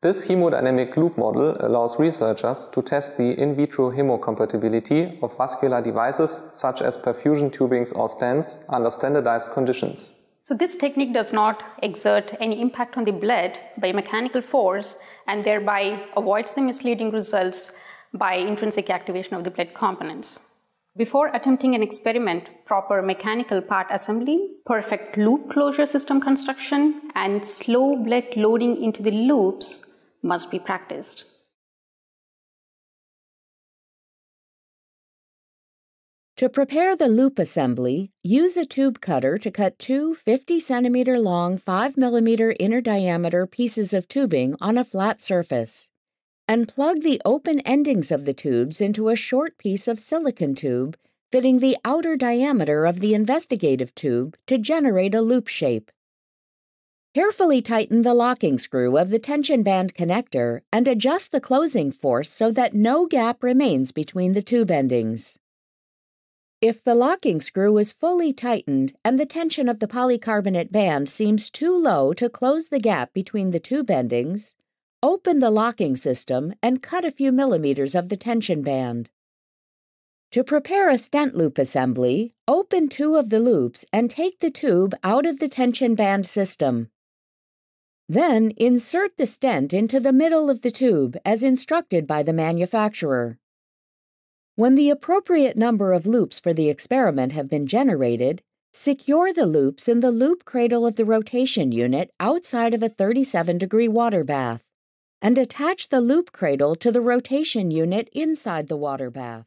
This hemodynamic loop model allows researchers to test the in vitro hemocompatibility of vascular devices such as perfusion tubings or stents under standardized conditions. So this technique does not exert any impact on the blood by mechanical force and thereby avoids the misleading results by intrinsic activation of the blood components. Before attempting an experiment, proper mechanical part assembly, perfect loop closure system construction, and slow blood loading into the loops must be practiced. To prepare the loop assembly, use a tube cutter to cut two 50 centimeter long, 5 millimeter inner diameter pieces of tubing on a flat surface and plug the open endings of the tubes into a short piece of silicon tube fitting the outer diameter of the investigative tube to generate a loop shape. Carefully tighten the locking screw of the tension band connector and adjust the closing force so that no gap remains between the tube endings. If the locking screw is fully tightened and the tension of the polycarbonate band seems too low to close the gap between the tube endings, Open the locking system and cut a few millimeters of the tension band. To prepare a stent loop assembly, open two of the loops and take the tube out of the tension band system. Then insert the stent into the middle of the tube as instructed by the manufacturer. When the appropriate number of loops for the experiment have been generated, secure the loops in the loop cradle of the rotation unit outside of a 37 degree water bath and attach the loop cradle to the rotation unit inside the water bath.